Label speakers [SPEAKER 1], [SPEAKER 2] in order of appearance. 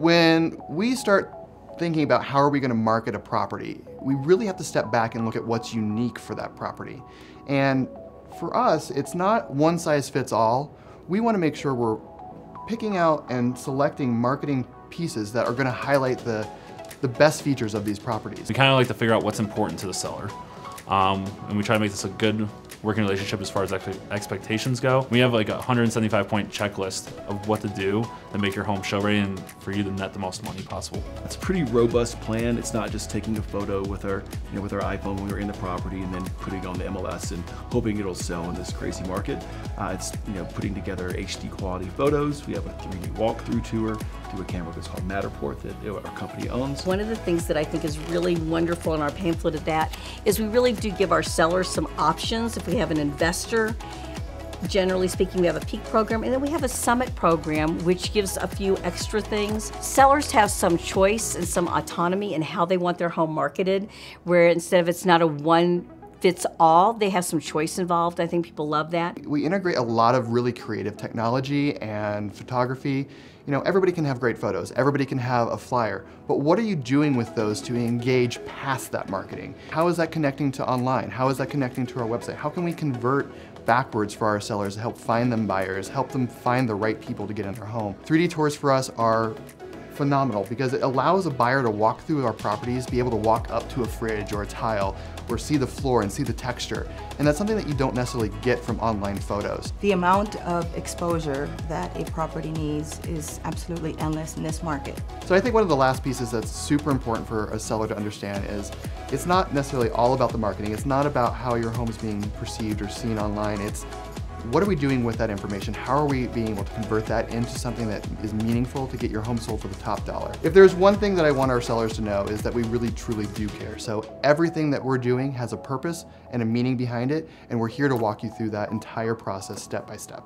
[SPEAKER 1] When we start thinking about how are we going to market a property, we really have to step back and look at what's unique for that property. And for us, it's not one size fits all. We want to make sure we're picking out and selecting marketing pieces that are going to highlight the, the best features of these properties.
[SPEAKER 2] We kind of like to figure out what's important to the seller. Um, and we try to make this a good working relationship as far as expectations go. We have like a 175 point checklist of what to do to make your home show ready and for you to net the most money possible.
[SPEAKER 3] It's a pretty robust plan. It's not just taking a photo with our, you know, with our iPhone when we're in the property and then putting it on the MLS and hoping it'll sell in this crazy market. Uh, it's, you know, putting together HD quality photos. We have a 3D walkthrough tour through a camera that's called Matterport that our company owns.
[SPEAKER 4] One of the things that I think is really wonderful in our pamphlet of that is we really do give our sellers some options if we have an investor. Generally speaking, we have a peak program and then we have a summit program, which gives a few extra things. Sellers have some choice and some autonomy in how they want their home marketed, where instead of it's not a one fits all. They have some choice involved. I think people love that.
[SPEAKER 1] We integrate a lot of really creative technology and photography. You know, everybody can have great photos, everybody can have a flyer, but what are you doing with those to engage past that marketing? How is that connecting to online? How is that connecting to our website? How can we convert backwards for our sellers to help find them buyers, help them find the right people to get in their home? 3D tours for us are phenomenal because it allows a buyer to walk through our properties, be able to walk up to a fridge or a tile or see the floor and see the texture. And that's something that you don't necessarily get from online photos.
[SPEAKER 5] The amount of exposure that a property needs is absolutely endless in this market.
[SPEAKER 1] So I think one of the last pieces that's super important for a seller to understand is it's not necessarily all about the marketing. It's not about how your home is being perceived or seen online. It's what are we doing with that information? How are we being able to convert that into something that is meaningful to get your home sold for the top dollar? If there's one thing that I want our sellers to know is that we really truly do care. So everything that we're doing has a purpose and a meaning behind it, and we're here to walk you through that entire process step by step.